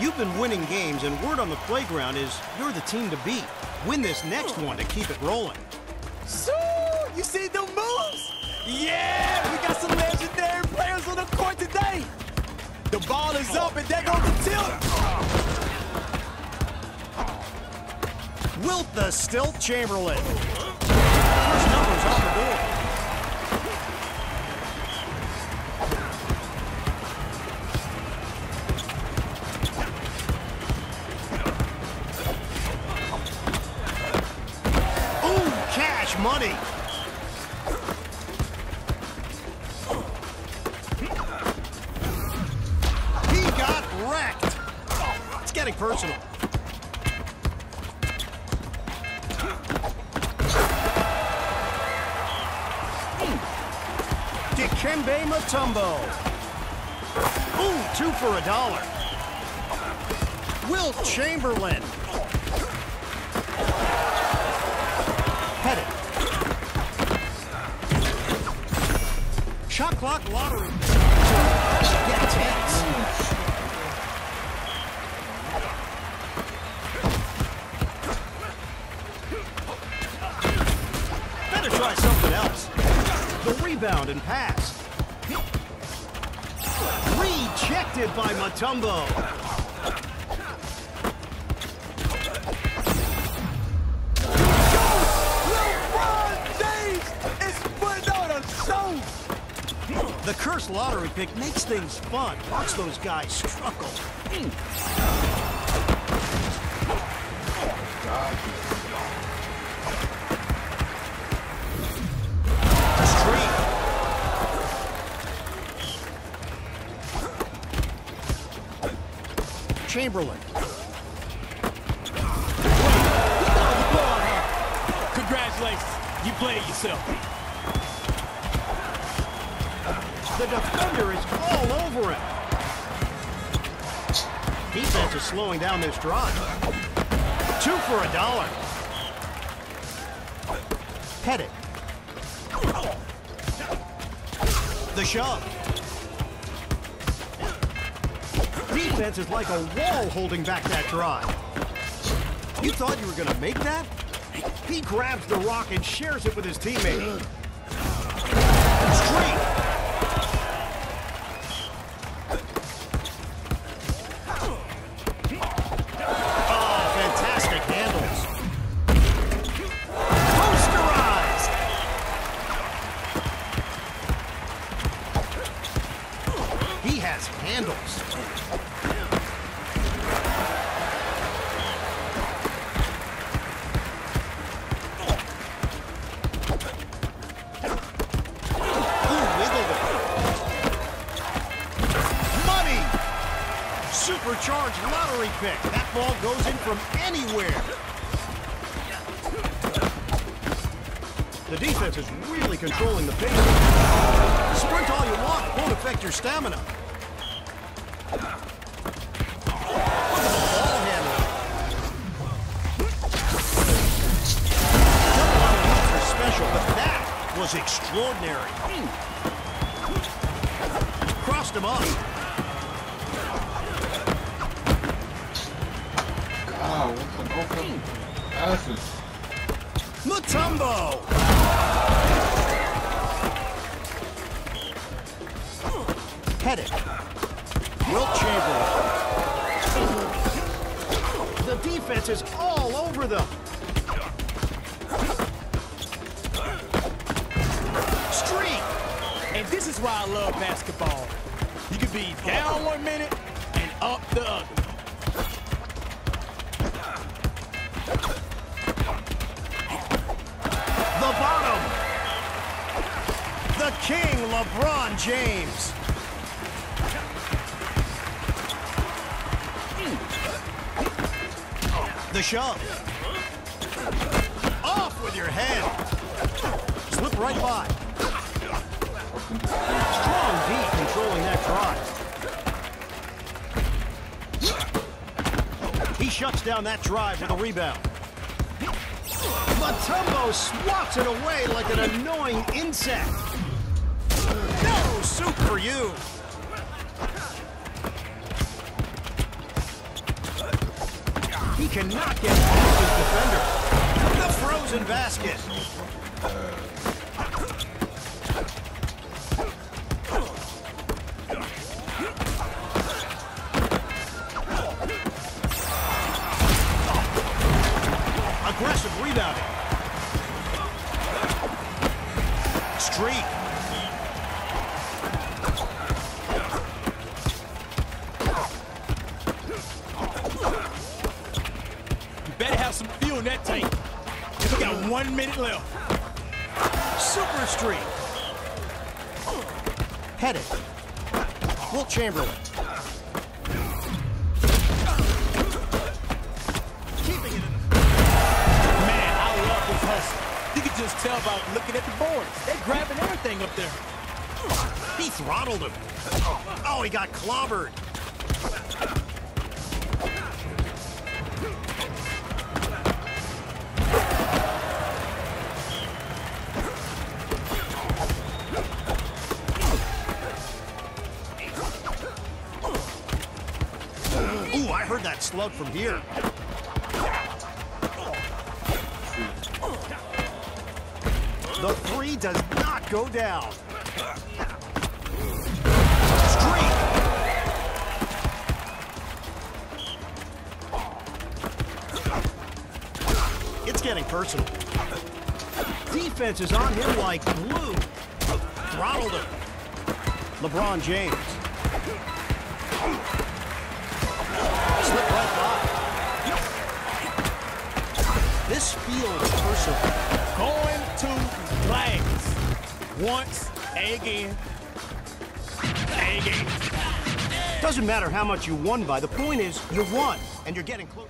You've been winning games, and word on the playground is you're the team to beat. Win this next one to keep it rolling. So, you see the moves? Yeah, we got some legendary players on the court today. The ball is up, and there goes the tilt. Wilt the Stilt Chamberlain. Personal. Dikembe Mutombo. Ooh, two for a dollar. Wilt Chamberlain. Pettit. Shot clock lottery. By Mutombo. The cursed lottery pick makes things fun. Watch those guys struggle. Chamberlain. Congratulations, you played yourself. The defender is all over him. Defense is slowing down this drive. Two for a dollar. Pettit. The shove. Defense is like a wall holding back that drive. You thought you were going to make that? He grabs the rock and shares it with his teammate. Ah, handles. Posterized. He has handles. Supercharged lottery pick. That ball goes in from anywhere. The defense is really controlling the pace. Sprint all you want, won't affect your stamina. Was extraordinary. Crossed him up. Open passes? Mutombo! Pettit. Wilt Chamberlain. The defense is all over them. Streak. And this is why I love basketball. You can be down one minute and up the other. LeBron James. The shove. Off with your head. Slip right by. Strong D controlling that drive. He shuts down that drive with a rebound. Mutombo swats it away like an annoying insect. Soup for you. He cannot get past his defender. The frozen basket. Aggressive rebounding. Streak. That tank. We got one minute left. Super streak. Headed. Wilt Chamberlain. Keeping it in Man, I love this hustle. You can just tell by looking at the boards. They're grabbing everything up there. He throttled him. Oh, he got clobbered. Heard that slug from here. The three does not go down. It's getting personal. Defense is on him like glue. Throttled him. LeBron James. Once, again, again. Doesn't matter how much you won by. The point is, you won, and you're getting close.